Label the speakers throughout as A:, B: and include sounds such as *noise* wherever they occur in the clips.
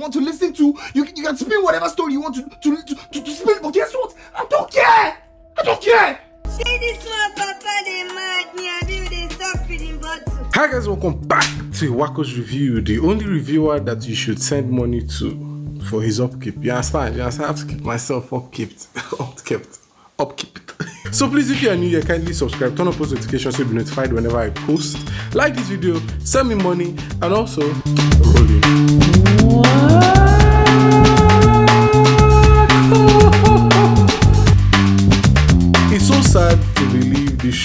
A: want to listen to. You, you can spin whatever story you want to, to, to, to, to spin. But guess what? I don't care. I don't care.
B: Say this one, Papa, they mad me. I do they stop feeding bottle.
C: Hi guys, welcome back to Wako's Review, the only reviewer that you should send money to for his upkeep. You understand? You understand? I have to keep myself upkept, *laughs* upkept, upkeep. *laughs* so please, if you are new here, kindly subscribe, turn on post notifications so you'll be notified whenever I post. Like this video, send me money, and also roll it.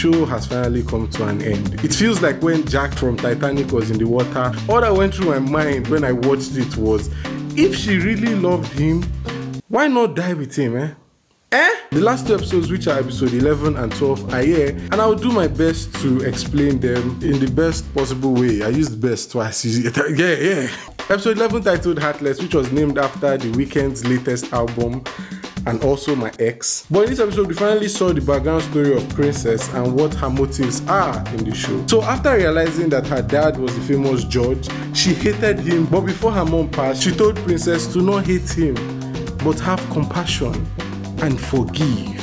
C: Show has finally come to an end. It feels like when Jack from Titanic was in the water, all that went through my mind when I watched it was if she really loved him, why not die with him, eh? Eh? The last two episodes, which are episode 11 and 12, are here, and I will do my best to explain them in the best possible way. I used best twice. *laughs* Yeah, yeah. Episode 11 titled Heartless, which was named after the Weeknd's latest album and also my ex. But in this episode, we finally saw the background story of Princess and what her motives are in the show. So after realizing that her dad was the famous judge, she hated him. But before her mom passed, she told Princess to not hate him, but have compassion and forgive.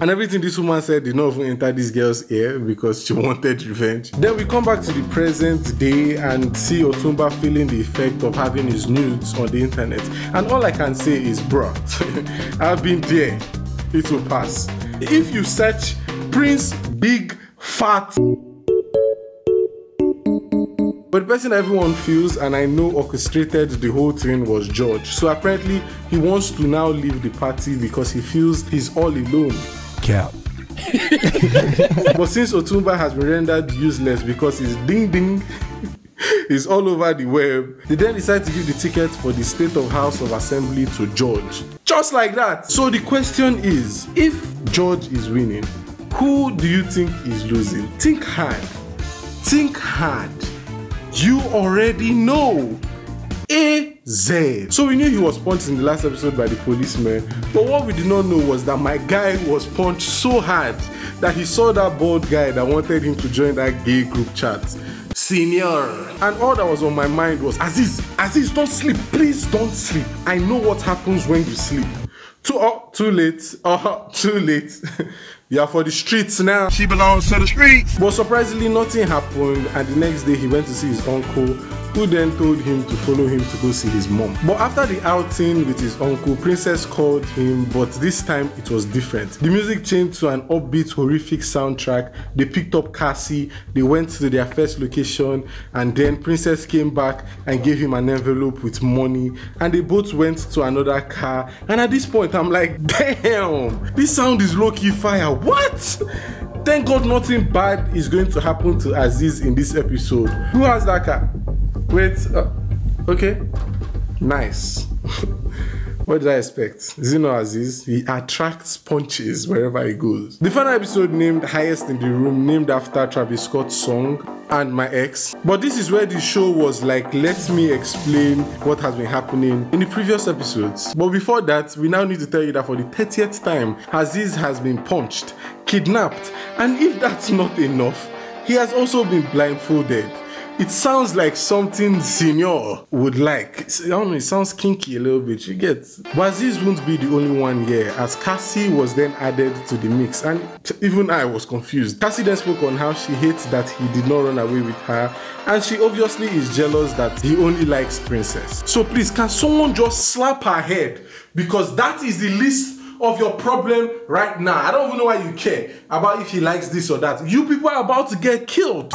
C: And everything this woman said did not even enter this girl's ear because she *laughs* wanted revenge. Then we come back to the present day and see Otumba feeling the effect of having his nudes on the internet. And all I can say is, bruh, *laughs* I've been there. It will pass. If you search Prince Big Fat but the person everyone feels and I know orchestrated the whole thing was George. So apparently he wants to now leave the party because he feels he's all alone.
A: Cap. *laughs*
C: but since Otumba has been rendered useless because his ding ding *laughs* is all over the web, they then decide to give the ticket for the State of House of Assembly to George. Just like that. So the question is if George is winning, who do you think is losing? Think hard. Think hard. You already know. A-Zed. So we knew he was punched in the last episode by the policeman, but what we did not know was that my guy was punched so hard that he saw that bald guy that wanted him to join that gay group chat. Senior. And all that was on my mind was Aziz, Aziz, don't sleep. Please don't sleep. I know what happens when you sleep. Too, oh, too late. Oh, *laughs* too late. *laughs* you are for the streets now.
A: She belongs to the streets.
C: But surprisingly, nothing happened, and the next day he went to see his uncle, who then told him to follow him to go see his mom. But after the outing with his uncle, Princess called him, but this time it was different. The music changed to an upbeat, horrific soundtrack. They picked up Cassie, they went to their first location, and then Princess came back and gave him an envelope with money, and they both went to another car. And at this point, I'm like, damn, this sound is low key fire. What? Thank God nothing bad is going to happen to Aziz in this episode. Who has that car? Wait, uh, okay, nice. *laughs* what did I expect? Zeno Aziz, he attracts punches wherever he goes. The final episode named Highest in the Room, named after Travis Scott's song and my ex. But this is where the show was like, let me explain what has been happening in the previous episodes. But before that, we now need to tell you that for the 30th time, Aziz has been punched, kidnapped, and if that's not enough, he has also been blindfolded. It sounds like something Senior would like. I don't know, it sounds kinky a little bit, you get. But Aziz won't be the only one here, as Cassie was then added to the mix, and even I was confused. Cassie then spoke on how she hates that he did not run away with her, and she obviously is jealous that he only likes Princess. So please, can someone just slap her head? Because that is the least of your problem right now. I don't even know why you care about if he likes this or that. You people are about to get killed.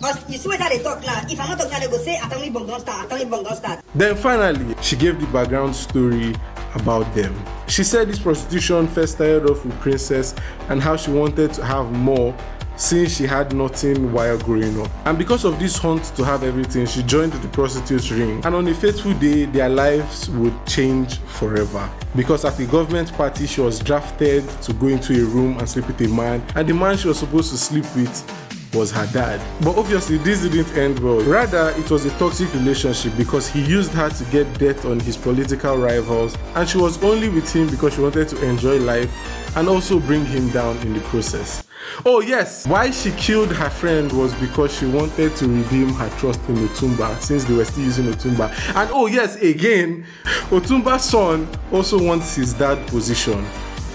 B: Us, you see what they talk now. If I'm not talking, they go say, Atami Bong don't start, Atami Bong don't start.
C: Then finally, she gave the background story about them. She said this prostitution first started off with Princess and how she wanted to have more since she had nothing while growing up. And because of this hunt to have everything, she joined the prostitutes ring. And on a fateful day, their lives would change forever. Because at the government party, she was drafted to go into a room and sleep with a man, and the man she was supposed to sleep with was her dad. But obviously, this didn't end well. Rather, it was a toxic relationship because he used her to get debt on his political rivals, and she was only with him because she wanted to enjoy life and also bring him down in the process. Oh, yes, why she killed her friend was because she wanted to redeem her trust in Otumba since they were still using Otumba. And oh, yes, again, Otumba's son also wants his dad position.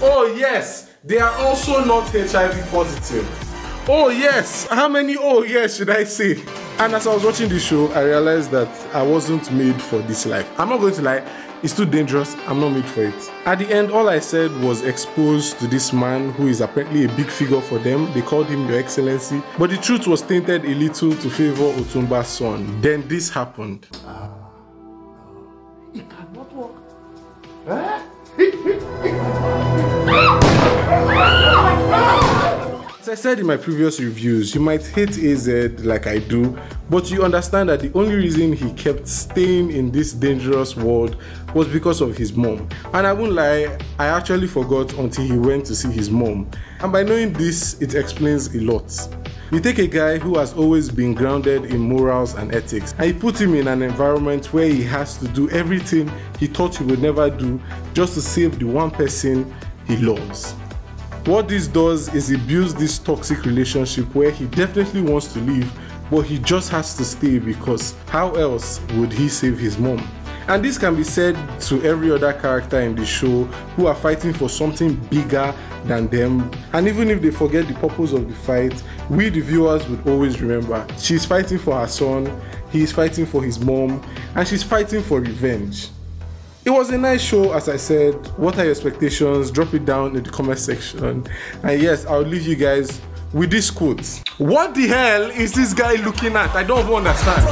C: Oh, yes, they are also not HIV positive. Oh, yes, how many oh, yes should I say? And as I was watching the show, I realized that I wasn't made for this life. I'm not going to lie, it's too dangerous. I'm not made for it. At the end, all I said was exposed to this man who is apparently a big figure for them. They called him Your Excellency. But the truth was tainted a little to favor Otumba's son. Then this happened.
A: It cannot work. Eh?
C: I said in my previous reviews, you might hate A-Zed like I do, but you understand that the only reason he kept staying in this dangerous world was because of his mom. And I won't lie, I actually forgot until he went to see his mom. And by knowing this, it explains a lot. You take a guy who has always been grounded in morals and ethics, and you put him in an environment where he has to do everything he thought he would never do just to save the one person he loves. What this does is it builds this toxic relationship where he definitely wants to leave, but he just has to stay because how else would he save his mom? And this can be said to every other character in the show who are fighting for something bigger than them. And even if they forget the purpose of the fight, we the viewers would always remember she's fighting for her son, he's fighting for his mom, and she's fighting for revenge. It was a nice show, as I said. What are your expectations? Drop it down in the comment section. And yes, I'll leave you guys with this quote. What the hell is this guy looking at? I don't understand.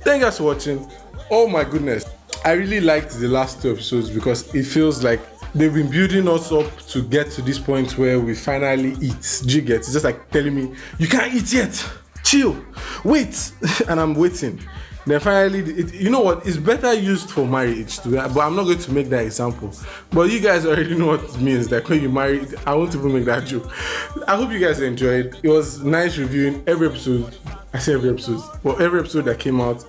C: Thank you guys for watching. Oh my goodness. I really liked the last two episodes because it feels like they've been building us up to get to this point where we finally eat. Do you get? It's just like telling me, you can't eat yet. Chill. Wait. *laughs* and I'm waiting. Then finally, it, you know what? It's better used for marriage, to, but I'm not going to make that example. But you guys already know what it means. Like when you marry, I won't even make that joke. I hope you guys enjoyed. It was nice reviewing every episode. I say every episode, well, every episode that came out.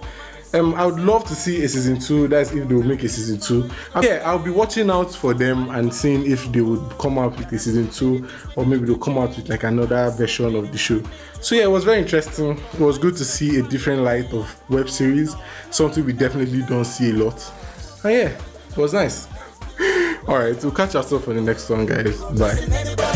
C: Um, I would love to see a season two. That's if they will make a season two. And yeah, I'll be watching out for them and seeing if they would come out with a season two, or maybe they'll come out with like another version of the show. So yeah, it was very interesting. It was good to see a different light of web series, something we definitely don't see a lot. And yeah, it was nice. *laughs* All right, we'll catch ourselves for the next one, guys. Bye.